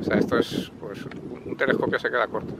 O sea, esto es, pues, un telescopio se queda corto.